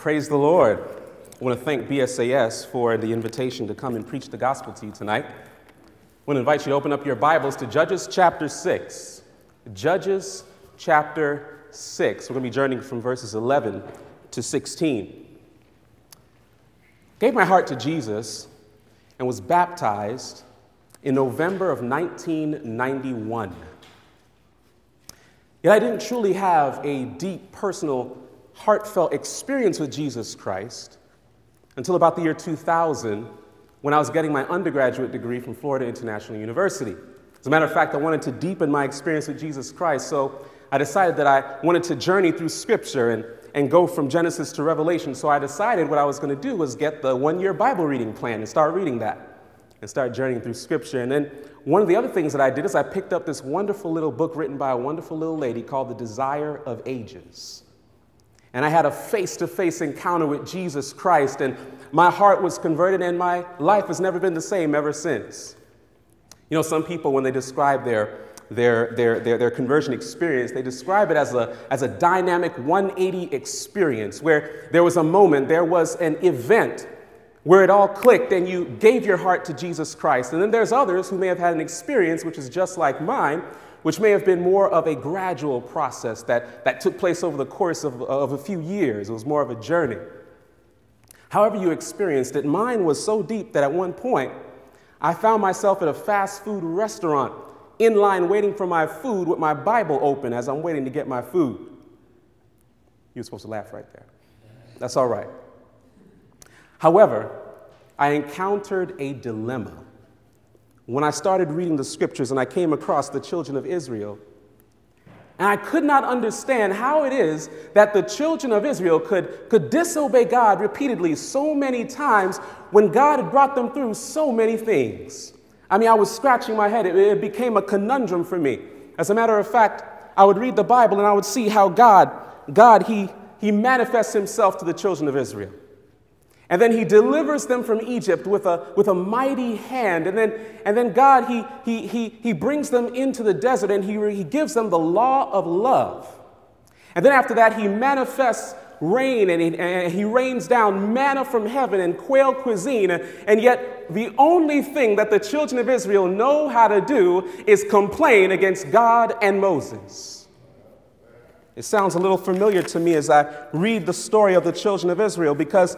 Praise the Lord. I want to thank BSAS for the invitation to come and preach the gospel to you tonight. I want to invite you to open up your Bibles to Judges chapter 6. Judges chapter 6. We're going to be journeying from verses 11 to 16. Gave my heart to Jesus and was baptized in November of 1991. Yet I didn't truly have a deep personal heartfelt experience with Jesus Christ until about the year 2000 when I was getting my undergraduate degree from Florida International University. As a matter of fact, I wanted to deepen my experience with Jesus Christ, so I decided that I wanted to journey through Scripture and, and go from Genesis to Revelation. So I decided what I was going to do was get the one year Bible reading plan and start reading that and start journeying through Scripture. And then one of the other things that I did is I picked up this wonderful little book written by a wonderful little lady called The Desire of Ages. And I had a face to face encounter with Jesus Christ, and my heart was converted, and my life has never been the same ever since. You know, some people, when they describe their, their, their, their, their conversion experience, they describe it as a, as a dynamic 180 experience where there was a moment, there was an event where it all clicked and you gave your heart to Jesus Christ. And then there's others who may have had an experience which is just like mine, which may have been more of a gradual process that, that took place over the course of, of a few years. It was more of a journey. However, you experienced it, mine was so deep that at one point, I found myself at a fast food restaurant in line waiting for my food with my Bible open as I'm waiting to get my food. You were supposed to laugh right there. That's all right. However, I encountered a dilemma when I started reading the scriptures and I came across the children of Israel. And I could not understand how it is that the children of Israel could, could disobey God repeatedly so many times when God had brought them through so many things. I mean, I was scratching my head. It, it became a conundrum for me. As a matter of fact, I would read the Bible and I would see how God, God, He, he manifests Himself to the children of Israel. And then he delivers them from Egypt with a, with a mighty hand. And then, and then God, he, he, he, he brings them into the desert and he, he gives them the law of love. And then after that, he manifests rain and he, and he rains down manna from heaven and quail cuisine. And yet, the only thing that the children of Israel know how to do is complain against God and Moses. It sounds a little familiar to me as I read the story of the children of Israel because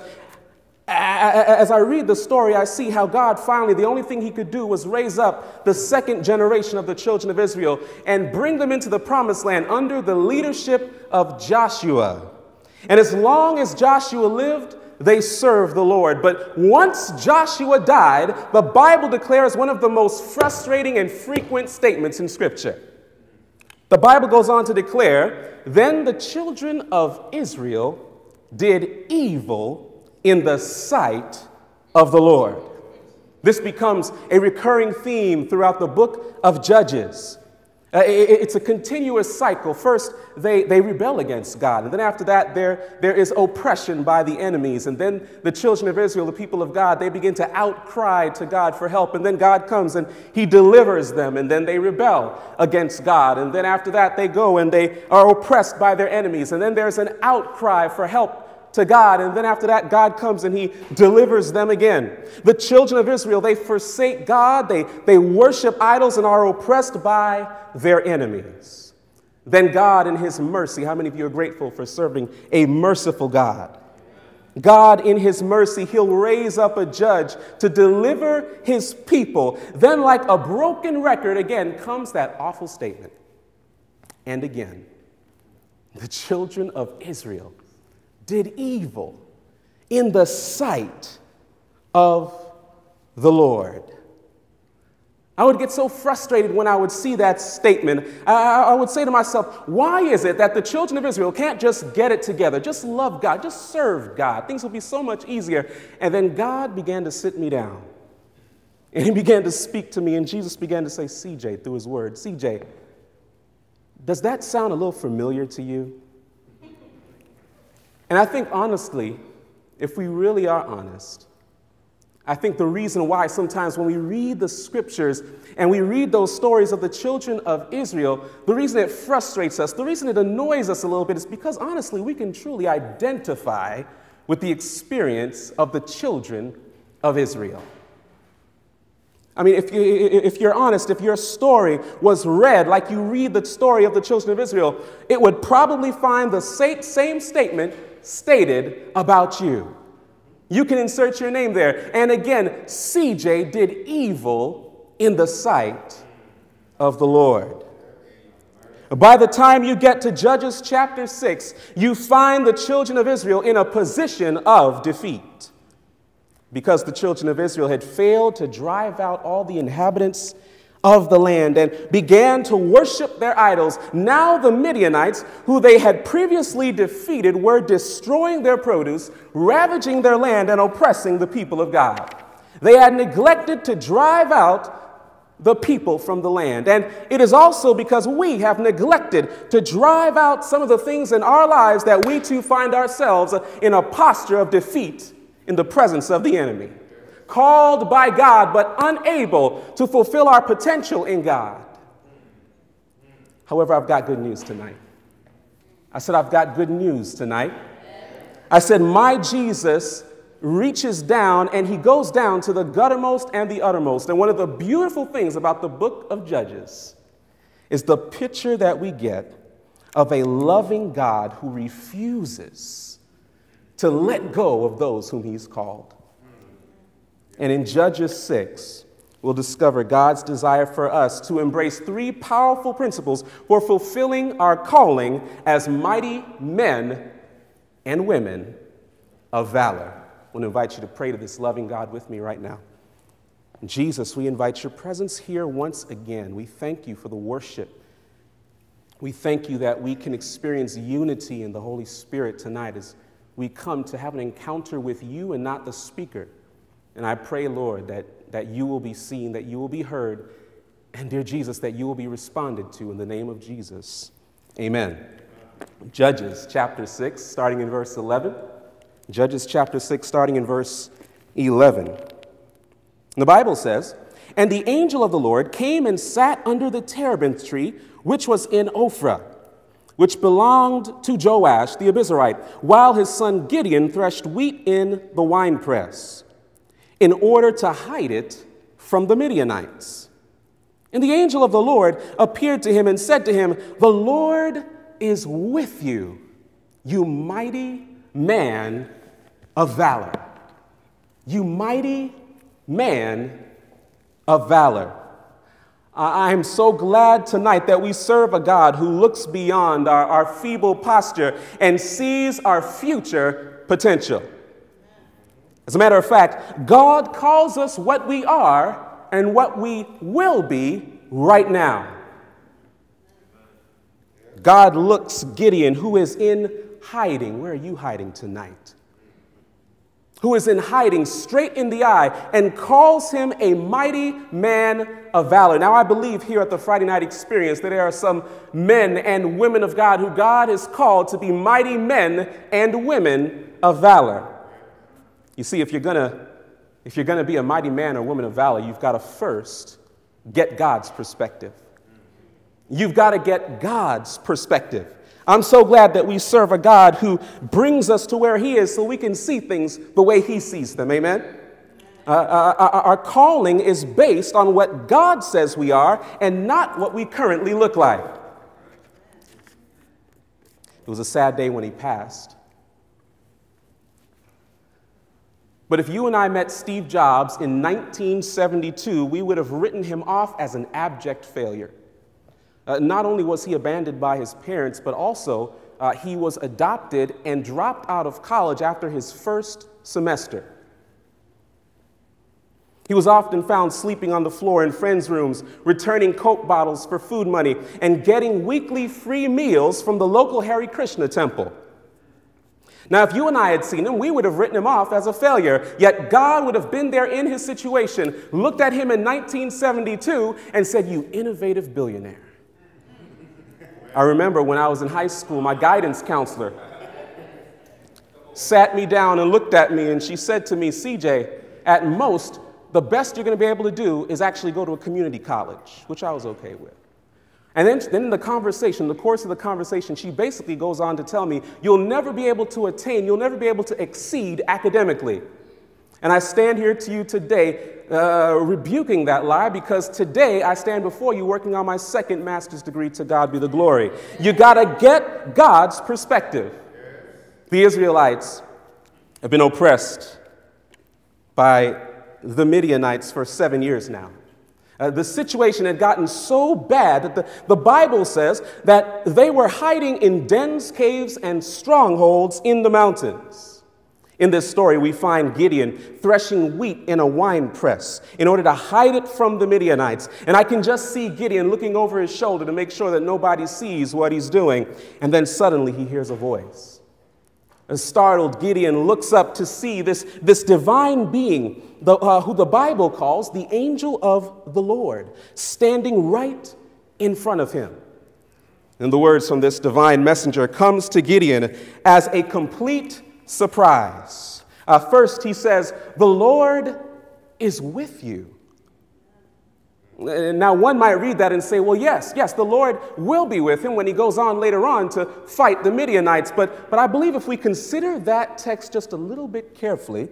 as I read the story, I see how God finally, the only thing he could do was raise up the second generation of the children of Israel and bring them into the promised land under the leadership of Joshua. And as long as Joshua lived, they served the Lord. But once Joshua died, the Bible declares one of the most frustrating and frequent statements in Scripture. The Bible goes on to declare, Then the children of Israel did evil in the sight of the Lord. This becomes a recurring theme throughout the book of Judges. Uh, it, it's a continuous cycle. First, they, they rebel against God. And then after that, there, there is oppression by the enemies. And then the children of Israel, the people of God, they begin to outcry to God for help. And then God comes and he delivers them. And then they rebel against God. And then after that, they go and they are oppressed by their enemies. And then there's an outcry for help to God, and then after that, God comes and He delivers them again. The children of Israel, they forsake God, they, they worship idols, and are oppressed by their enemies. Then God, in His mercy, how many of you are grateful for serving a merciful God? God, in His mercy, He'll raise up a judge to deliver His people. Then, like a broken record, again comes that awful statement. And again, the children of Israel did evil in the sight of the Lord. I would get so frustrated when I would see that statement. I, I, would say to myself, why is it that the children of Israel can't just get it together, just love God, just serve God? Things will be so much easier. And then God began to sit me down. And he began to speak to me, and Jesus began to say, CJ, through his word, CJ, does that sound a little familiar to you? And I think, honestly, if we really are honest, I think the reason why sometimes when we read the scriptures and we read those stories of the children of Israel, the reason it frustrates us, the reason it annoys us a little bit is because honestly, we can truly identify with the experience of the children of Israel. I mean, if, you, if you're honest, if your story was read like you read the story of the children of Israel, it would probably find the same statement stated about you. You can insert your name there. And again, CJ did evil in the sight of the Lord. By the time you get to Judges chapter 6, you find the children of Israel in a position of defeat because the children of Israel had failed to drive out all the inhabitants of the land and began to worship their idols. Now, the Midianites, who they had previously defeated, were destroying their produce, ravaging their land, and oppressing the people of God. They had neglected to drive out the people from the land. And it is also because we have neglected to drive out some of the things in our lives that we too find ourselves in a posture of defeat in the presence of the enemy, called by God but unable to fulfill our potential in God. However, I've got good news tonight. I said, I've got good news tonight. I said, My Jesus reaches down and he goes down to the guttermost and the uttermost. And one of the beautiful things about the book of Judges is the picture that we get of a loving God who refuses to let go of those whom he's called. And in Judges 6, we'll discover God's desire for us to embrace three powerful principles for fulfilling our calling as mighty men and women of valor. I want to invite you to pray to this loving God with me right now. Jesus, we invite your presence here once again. We thank you for the worship. We thank you that we can experience unity in the Holy Spirit tonight as we come to have an encounter with you and not the speaker. And I pray, Lord, that, that you will be seen, that you will be heard, and dear Jesus, that you will be responded to in the name of Jesus. Amen. Judges chapter 6, starting in verse 11. Judges chapter 6, starting in verse 11. The Bible says, And the angel of the Lord came and sat under the terebinth tree, which was in Ophrah which belonged to Joash the Abiezrite, while his son Gideon threshed wheat in the winepress, in order to hide it from the Midianites. And the angel of the Lord appeared to him and said to him, The Lord is with you, you mighty man of valor. You mighty man of valor. I am so glad tonight that we serve a God who looks beyond our, our feeble posture and sees our future potential. As a matter of fact, God calls us what we are and what we will be right now. God looks Gideon, who is in hiding. Where are you hiding tonight? who is in hiding straight in the eye and calls him a mighty man of valor. Now, I believe here at the Friday night experience that there are some men and women of God who God has called to be mighty men and women of valor. You see, if you're gonna if you're gonna be a mighty man or woman of valor, you've got to first get God's perspective. You've got to get God's perspective. I'm so glad that we serve a God who brings us to where He is so we can see things the way He sees them. Amen? Uh, uh, uh, uh, our calling is based on what God says we are and not what we currently look like. It was a sad day when he passed. But if you and I met Steve Jobs in 1972, we would have written him off as an abject failure. Uh, not only was he abandoned by his parents, but also uh, he was adopted and dropped out of college after his first semester. He was often found sleeping on the floor in friends' rooms, returning Coke bottles for food money, and getting weekly free meals from the local Hare Krishna temple. Now, if you and I had seen him, we would have written him off as a failure. Yet God would have been there in his situation, looked at him in 1972, and said, You innovative billionaire. I remember when I was in high school, my guidance counselor sat me down and looked at me, and she said to me, CJ, at most, the best you're going to be able to do is actually go to a community college, which I was okay with. And then, then in the conversation, the course of the conversation, she basically goes on to tell me, You'll never be able to attain, you'll never be able to exceed academically. And I stand here to you today uh, rebuking that lie because today I stand before you working on my second master's degree. To God be the glory. You got to get God's perspective. The Israelites have been oppressed by the Midianites for seven years now. Uh, the situation had gotten so bad that the, the Bible says that they were hiding in dens, caves, and strongholds in the mountains. In this story, we find Gideon threshing wheat in a wine press in order to hide it from the Midianites. And I can just see Gideon looking over his shoulder to make sure that nobody sees what he's doing. And then suddenly he hears a voice. A startled Gideon looks up to see this, this divine being, the, uh, who the Bible calls the angel of the Lord, standing right in front of him. And the words from this divine messenger comes to Gideon as a complete surprise. Uh, first, he says, The Lord is with you. Now, one might read that and say, well, yes, yes, the Lord will be with him when he goes on later on to fight the Midianites. But, but I believe if we consider that text just a little bit carefully,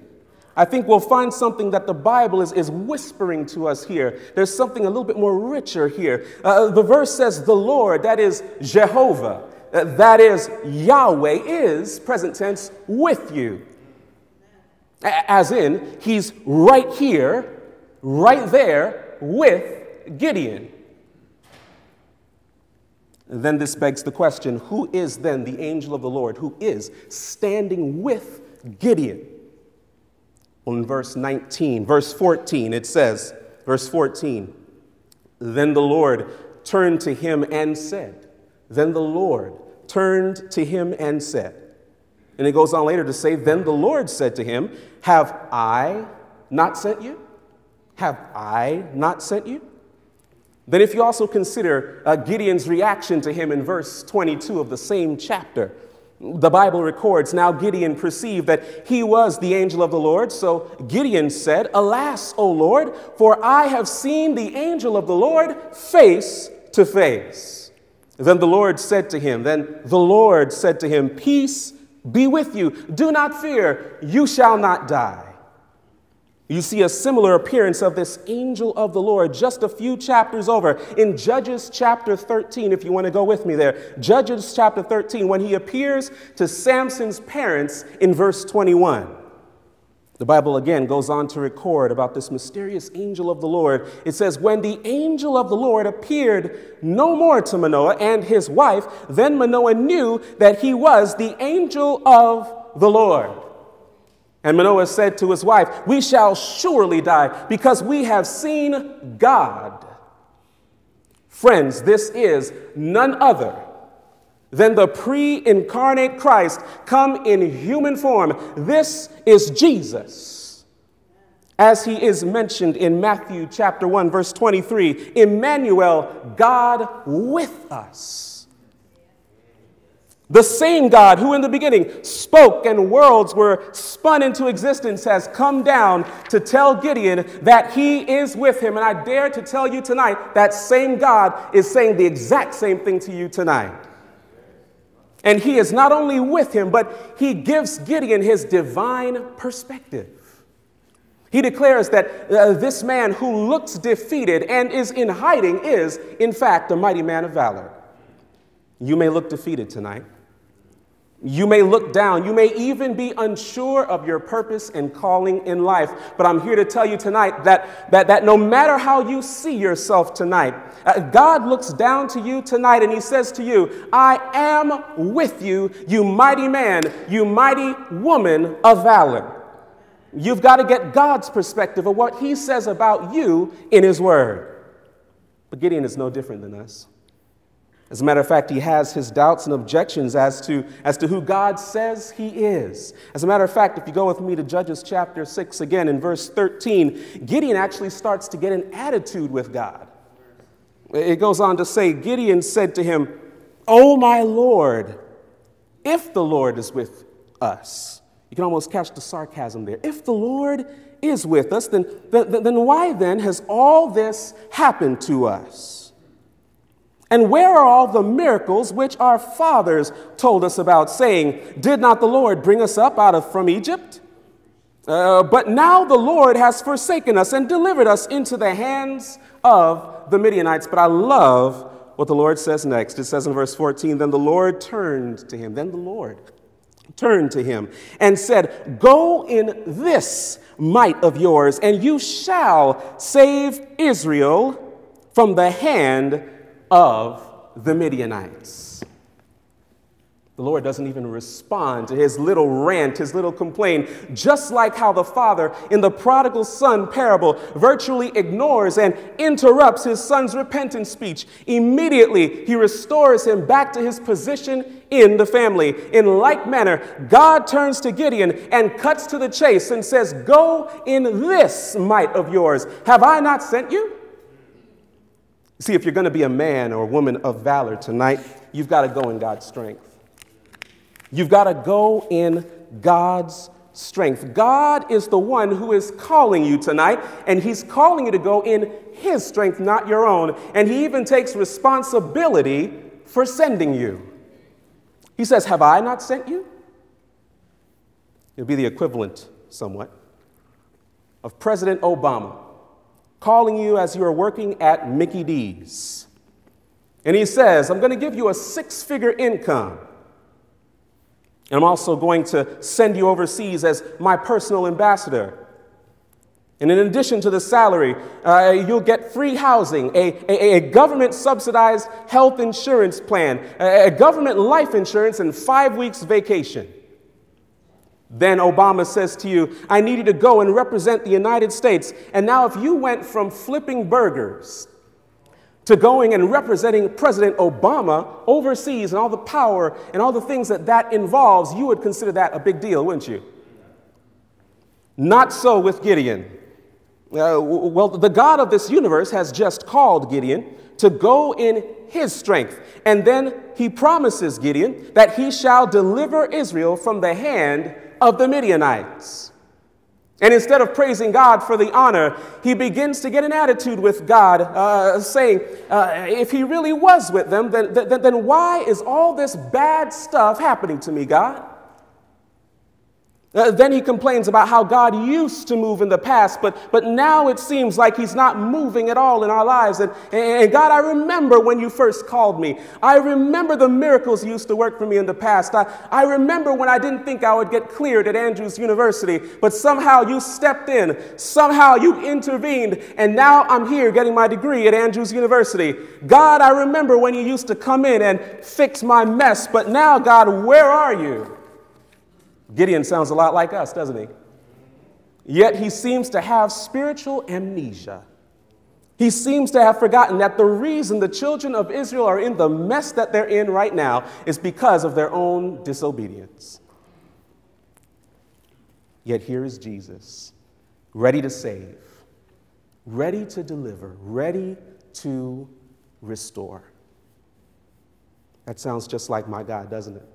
I think we'll find something that the Bible is, is whispering to us here. There's something a little bit more richer here. Uh, the verse says, the Lord, that is Jehovah, uh, that is Yahweh, is, present tense, with you. As in, he's right here, right there with Gideon. Then this begs the question who is then the angel of the Lord who is standing with Gideon? Well, in verse 19, verse 14, it says, verse 14, then the Lord turned to him and said, Then the Lord turned to him and said, and it goes on later to say, Then the Lord said to him, Have I not sent you? Have I not sent you? Then, if you also consider uh, Gideon's reaction to him in verse 22 of the same chapter, the Bible records now Gideon perceived that he was the angel of the Lord. So Gideon said, Alas, O Lord, for I have seen the angel of the Lord face to face. Then the Lord said to him, Then the Lord said to him, Peace be with you. Do not fear, you shall not die. You see a similar appearance of this angel of the Lord just a few chapters over in Judges chapter 13, if you want to go with me there. Judges chapter 13, when he appears to Samson's parents in verse 21. The Bible again goes on to record about this mysterious angel of the Lord. It says, When the angel of the Lord appeared no more to Manoah and his wife, then Manoah knew that he was the angel of the Lord. And Manoah said to his wife, We shall surely die because we have seen God. Friends, this is none other than the pre incarnate Christ come in human form. This is Jesus. As he is mentioned in Matthew chapter 1, verse 23, Emmanuel, God with us. The same God who in the beginning spoke and worlds were spun into existence has come down to tell Gideon that he is with him. And I dare to tell you tonight that same God is saying the exact same thing to you tonight. And he is not only with him, but he gives Gideon his divine perspective. He declares that uh, this man who looks defeated and is in hiding is, in fact, a mighty man of valor. You may look defeated tonight. You may look down. You may even be unsure of your purpose and calling in life. But I'm here to tell you tonight that, that, that no matter how you see yourself tonight, uh, God looks down to you tonight and He says to you, I am with you, you mighty man, you mighty woman of valor. You've got to get God's perspective of what He says about you in His Word. But Gideon is no different than us. As a matter of fact, he has his doubts and objections as to, as to who God says he is. As a matter of fact, if you go with me to Judges chapter 6 again in verse 13, Gideon actually starts to get an attitude with God. It goes on to say, Gideon said to him, Oh, my Lord, if the Lord is with us. You can almost catch the sarcasm there. If the Lord is with us, then, then, then why then has all this happened to us? And where are all the miracles which our fathers told us about, saying, Did not the Lord bring us up out of from Egypt? Uh, but now the Lord has forsaken us and delivered us into the hands of the Midianites. But I love what the Lord says next. It says in verse 14, Then the Lord turned to him. Then the Lord turned to him and said, Go in this might of yours, and you shall save Israel from the hand of the Midianites. The Lord doesn't even respond to his little rant, his little complaint, just like how the father in the prodigal son parable virtually ignores and interrupts his son's repentant speech. Immediately, he restores him back to his position in the family. In like manner, God turns to Gideon and cuts to the chase and says, Go in this might of yours. Have I not sent you? See, if you're going to be a man or a woman of valor tonight, you've got to go in God's strength. You've got to go in God's strength. God is the one who is calling you tonight, and He's calling you to go in His strength, not your own. And He even takes responsibility for sending you. He says, Have I not sent you? It'll be the equivalent, somewhat, of President Obama calling you as you are working at Mickey D's. And he says, I'm going to give you a six figure income. And I'm also going to send you overseas as my personal ambassador. And in addition to the salary, uh, you'll get free housing, a, a, a government subsidized health insurance plan, a, a government life insurance, and five weeks vacation. Then Obama says to you, I need you to go and represent the United States. And now, if you went from flipping burgers to going and representing President Obama overseas and all the power and all the things that that involves, you would consider that a big deal, wouldn't you? Not so with Gideon. Uh, well, the God of this universe has just called Gideon to go in his strength. And then he promises Gideon that he shall deliver Israel from the hand of the Midianites. And instead of praising God for the honor, he begins to get an attitude with God, uh, saying, uh, if he really was with them, then, then, then why is all this bad stuff happening to me, God? Uh, then he complains about how God used to move in the past, but, but now it seems like he's not moving at all in our lives. And, and God, I remember when you first called me. I remember the miracles you used to work for me in the past. I, I remember when I didn't think I would get cleared at Andrews University, but somehow you stepped in, somehow you intervened, and now I'm here getting my degree at Andrews University. God, I remember when you used to come in and fix my mess, but now, God, where are you? Gideon sounds a lot like us, doesn't he? Yet he seems to have spiritual amnesia. He seems to have forgotten that the reason the children of Israel are in the mess that they're in right now is because of their own disobedience. Yet here is Jesus, ready to save, ready to deliver, ready to restore. That sounds just like my God, doesn't it?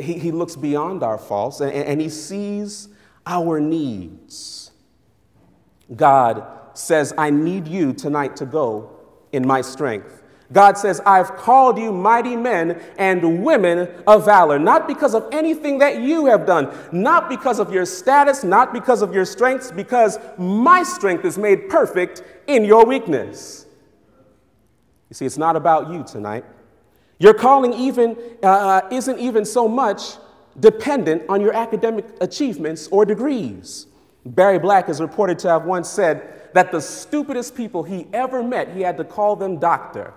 He, he looks beyond our faults and, and he sees our needs. God says, I need you tonight to go in my strength. God says, I've called you mighty men and women of valor, not because of anything that you have done, not because of your status, not because of your strengths, because my strength is made perfect in your weakness. You see, it's not about you tonight. Your calling even uh, uh, isn't even so much dependent on your academic achievements or degrees. Barry Black is reported to have once said that the stupidest people he ever met, he had to call them doctor.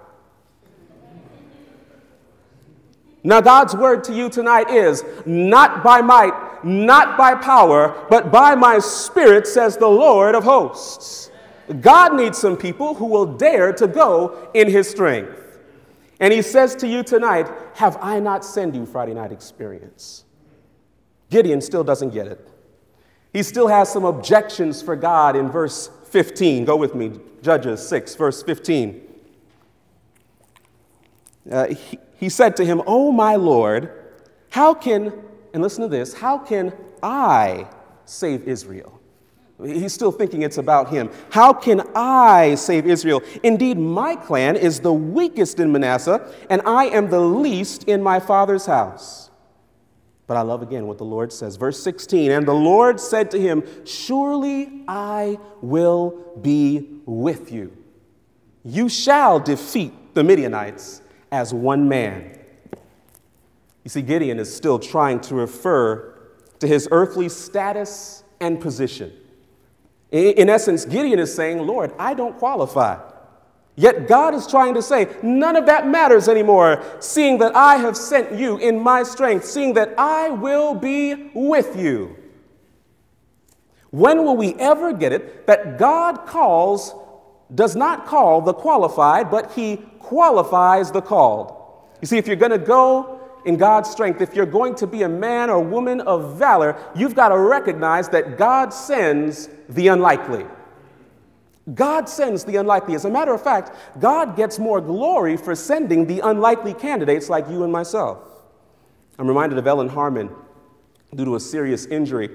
Now, God's word to you tonight is not by might, not by power, but by my spirit, says the Lord of hosts. God needs some people who will dare to go in his strength. And he says to you tonight, Have I not sent you Friday night experience? Gideon still doesn't get it. He still has some objections for God in verse 15. Go with me, Judges 6, verse 15. Uh, he, he said to him, Oh, my Lord, how can, and listen to this, how can I save Israel? He's still thinking it's about him. How can I save Israel? Indeed, my clan is the weakest in Manasseh, and I am the least in my father's house. But I love again what the Lord says. Verse 16 And the Lord said to him, Surely I will be with you. You shall defeat the Midianites as one man. You see, Gideon is still trying to refer to his earthly status and position. In essence, Gideon is saying, Lord, I don't qualify. Yet God is trying to say, none of that matters anymore, seeing that I have sent you in my strength, seeing that I will be with you. When will we ever get it that God calls, does not call the qualified, but He qualifies the called? You see, if you're going to go in God's strength, if you're going to be a man or woman of valor, you've got to recognize that God sends the unlikely. God sends the unlikely. As a matter of fact, God gets more glory for sending the unlikely candidates like you and myself. I'm reminded of Ellen Harmon, due to a serious injury,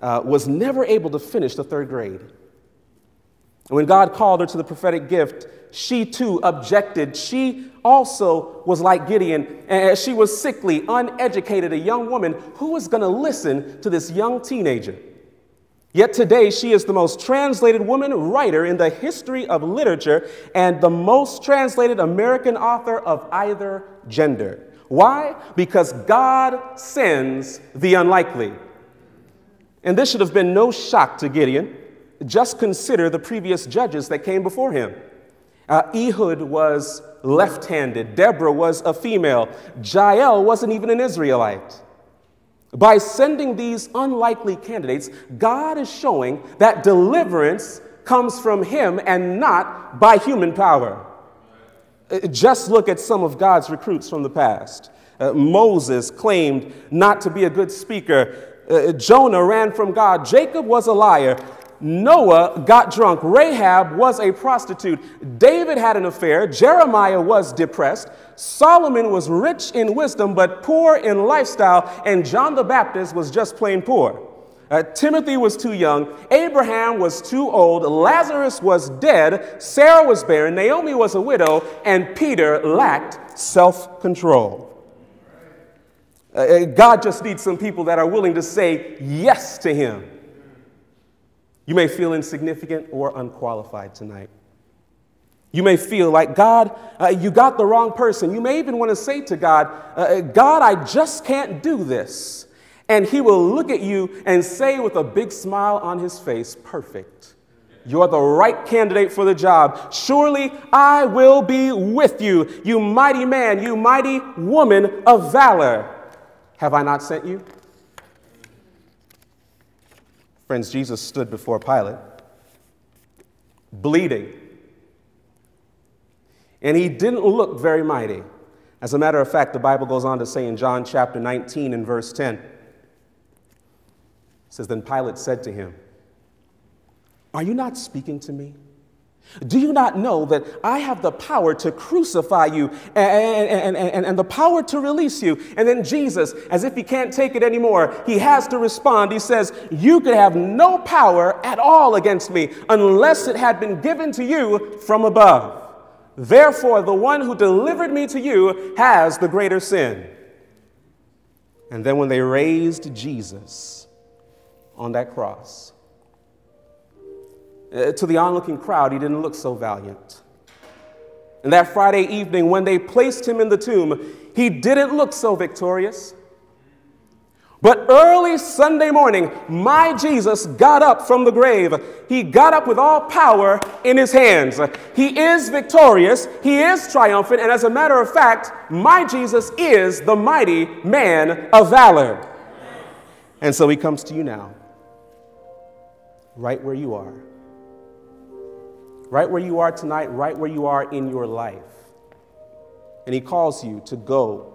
uh, was never able to finish the third grade. And when God called her to the prophetic gift, she too objected. She also was like Gideon, and she was sickly, uneducated, a young woman who was going to listen to this young teenager. Yet today, she is the most translated woman writer in the history of literature and the most translated American author of either gender. Why? Because God sends the unlikely. And this should have been no shock to Gideon. Just consider the previous judges that came before him. Uh, Ehud was left handed, Deborah was a female, Jael wasn't even an Israelite. By sending these unlikely candidates, God is showing that deliverance comes from Him and not by human power. Uh, just look at some of God's recruits from the past. Uh, Moses claimed not to be a good speaker. Uh, Jonah ran from God. Jacob was a liar. Noah got drunk. Rahab was a prostitute. David had an affair. Jeremiah was depressed. Solomon was rich in wisdom but poor in lifestyle. And John the Baptist was just plain poor. Uh, Timothy was too young. Abraham was too old. Lazarus was dead. Sarah was barren. Naomi was a widow. And Peter lacked self control. Uh, uh, God just needs some people that are willing to say yes to Him. You may feel insignificant or unqualified tonight. You may feel like, God, uh, you got the wrong person. You may even want to say to God, uh, uh, God, I just can't do this. And He will look at you and say with a big smile on His face, Perfect. You're the right candidate for the job. Surely I will be with you, you mighty man, you mighty woman of valor. Have I not sent you? Friends, Jesus stood before Pilate, bleeding. And he didn't look very mighty. As a matter of fact, the Bible goes on to say in John chapter 19 and verse 10, it says, Then Pilate said to him, Are you not speaking to me? Do you not know that I have the power to crucify you and, and, and, and, the power to release you? And then Jesus, as if he can't take it anymore, he has to respond. He says, You could have no power at all against me unless it had been given to you from above. Therefore, the one who delivered me to you has the greater sin. And then when they raised Jesus on that cross, Uh, to the onlooking crowd, he didn't look so valiant. And that Friday evening, when they placed him in the tomb, he didn't look so victorious. But early Sunday morning, my Jesus got up from the grave. He got up with all power in his hands. He is victorious, he is triumphant, and as a matter of fact, my Jesus is the mighty man of valor. And so he comes to you now, right where you are right where you are tonight, right where you are in your life. And He calls you to go.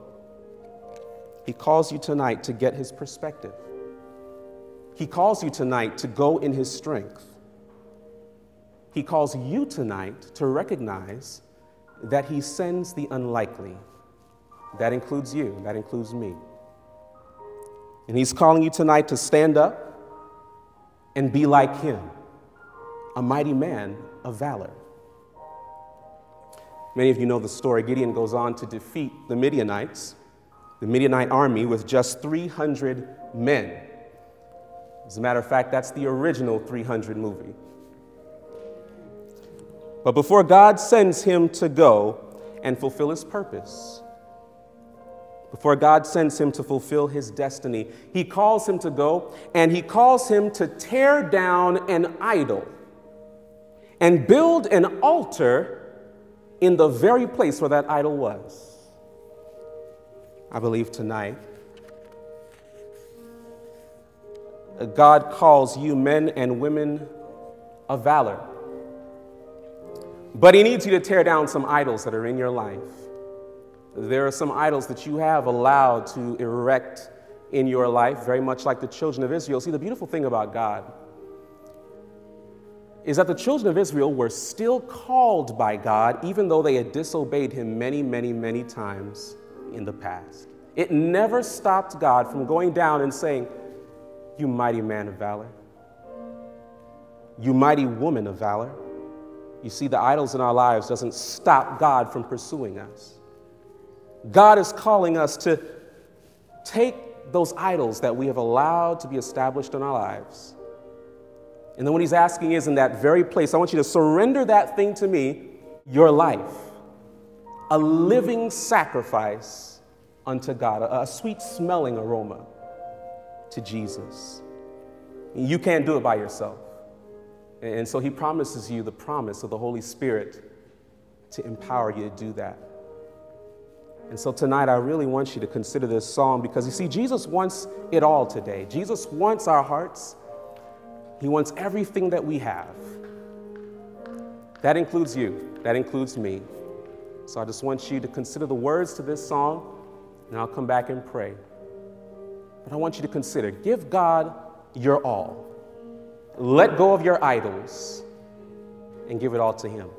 He calls you tonight to get His perspective. He calls you tonight to go in His strength. He calls you tonight to recognize that He sends the unlikely. That includes you, that includes me. And He's calling you tonight to stand up and be like him, a mighty man of valor. Many of you know the story. Gideon goes on to defeat the Midianites, the Midianite army, with just 300 men. As a matter of fact, that's the original 300 movie. But before God sends him to go and fulfill his purpose, before God sends him to fulfill his destiny, he calls him to go and he calls him to tear down an idol and build an altar in the very place where that idol was. I believe tonight God calls you men and women of valor. But He needs you to tear down some idols that are in your life. There are some idols that you have allowed to erect in your life, very much like the children of Israel. See, the beautiful thing about God is that the children of Israel were still called by God, even though they had disobeyed Him many, many, many times in the past. It never stopped God from going down and saying, You mighty man of valor, you mighty woman of valor. You see, the idols in our lives doesn't stop God from pursuing us. God is calling us to take those idols that we have allowed to be established in our lives. And then what he's asking is in that very place, I want you to surrender that thing to me, your life, a living sacrifice unto God, a, a sweet smelling aroma to Jesus. You can't do it by yourself. And so he promises you the promise of the Holy Spirit to empower you to do that. And so tonight, I really want you to consider this song because you see, Jesus wants it all today. Jesus wants our hearts, He wants everything that we have. That includes you, that includes me. So I just want you to consider the words to this song, and I'll come back and pray. But I want you to consider give God your all. Let go of your idols and give it all to Him.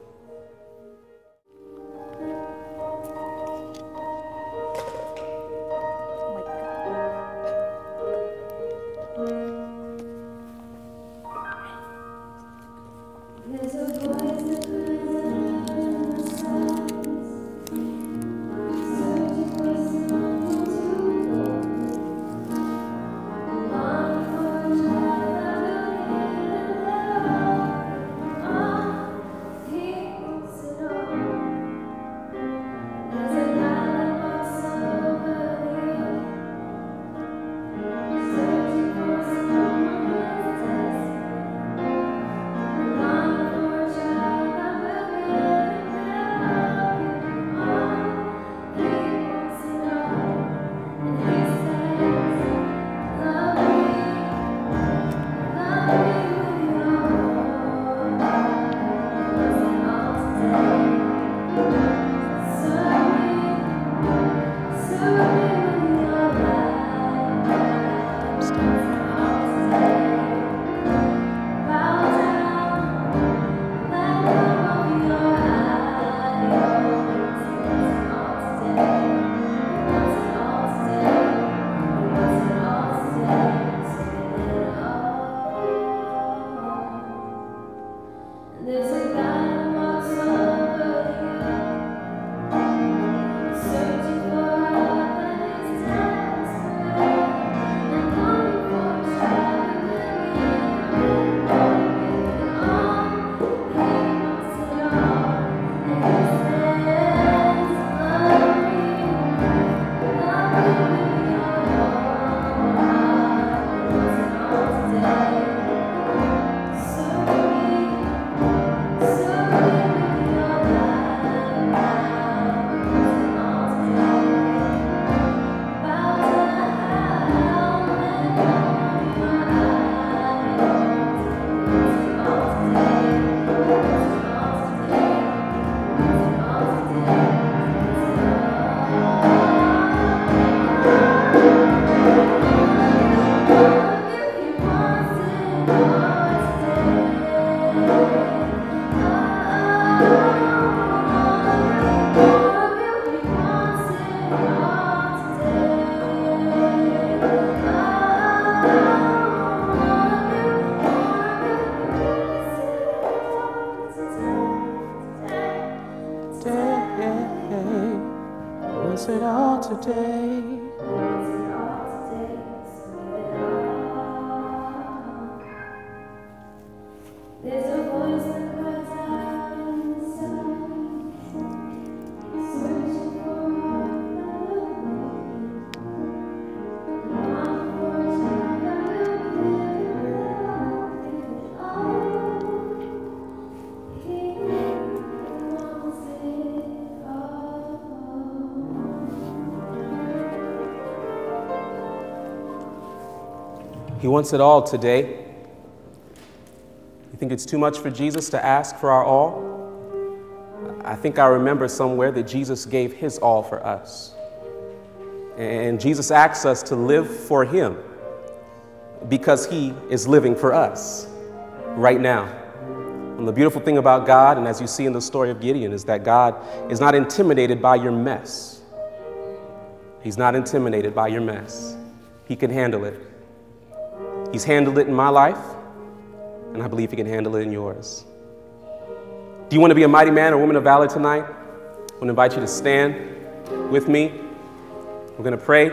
Wants it all today. You think it's too much for Jesus to ask for our all? I think I remember somewhere that Jesus gave his all for us. And Jesus asks us to live for him because he is living for us right now. And the beautiful thing about God, and as you see in the story of Gideon, is that God is not intimidated by your mess. He's not intimidated by your mess. He can handle it. He's handled it in my life, and I believe He can handle it in yours. Do you want to be a mighty man or woman of valor tonight? I want to invite you to stand with me. We're going to pray.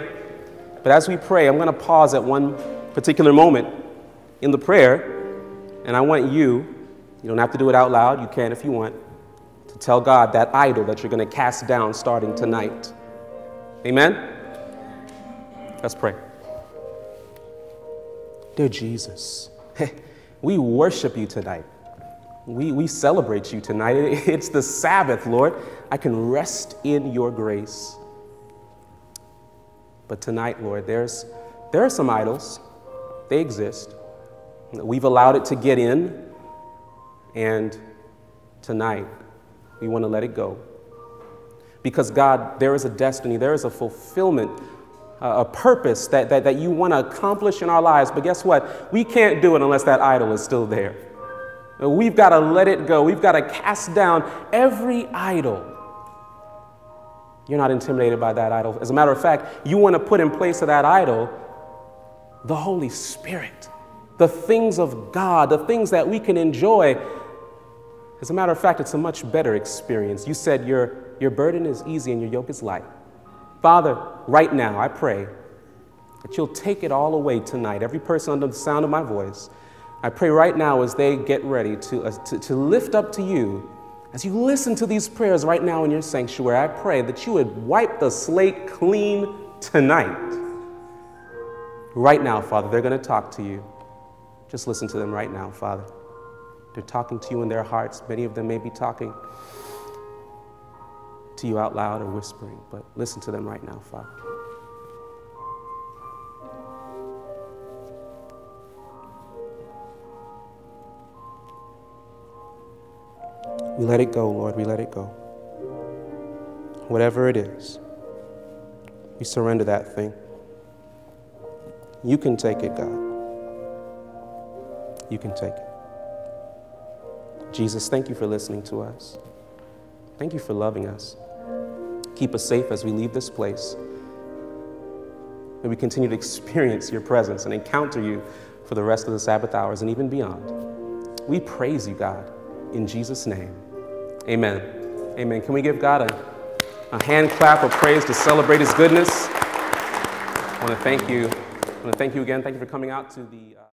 But as we pray, I'm going to pause at one particular moment in the prayer, and I want you, you don't have to do it out loud, you can if you want, to tell God that idol that you're going to cast down starting tonight. Amen? Let's pray. Dear Jesus, we worship you tonight. We, we celebrate you tonight. It's the Sabbath, Lord. I can rest in your grace. But tonight, Lord, there's, there are some idols. They exist. We've allowed it to get in, and tonight we want to let it go. Because, God, there is a destiny, there is a fulfillment a purpose that, that, that you want to accomplish in our lives. But guess what? We can't do it unless that idol is still there. We've got to let it go. We've got to cast down every idol. You're not intimidated by that idol. As a matter of fact, you want to put in place of that idol the Holy Spirit, the things of God, the things that we can enjoy. As a matter of fact, it's a much better experience. You said your, your burden is easy and your yoke is light. Father, right now, I pray that you'll take it all away tonight, every person under the sound of my voice. I pray right now as they get ready to, uh, to, to lift up to you, as you listen to these prayers right now in your sanctuary, I pray that you would wipe the slate clean tonight. Right now, Father, they're going to talk to you. Just listen to them right now, Father. They're talking to you in their hearts. Many of them may be talking to you out loud or whispering, but listen to them right now, Father. We let it go, Lord. We let it go. Whatever it is, we surrender that thing. You can take it, God. You can take it. Jesus, thank you for listening to us. Thank you for loving us. Keep us safe as we leave this place. May we continue to experience your presence and encounter you for the rest of the Sabbath hours and even beyond. We praise you, God, in Jesus' name. Amen. Amen. Can we give God a, a hand clap of praise to celebrate his goodness? I want to thank you. I want to thank you again. Thank you for coming out to the. Uh